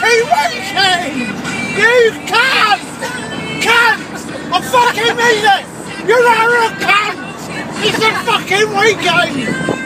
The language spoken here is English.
fucking weekend! You can't! Can't! I fucking mean it! You're a cunt! It's a fucking weekend!